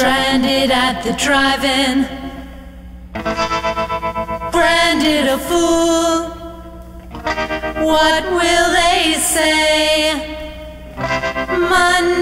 Stranded at the drive-in. Branded a fool. What will they say? Monday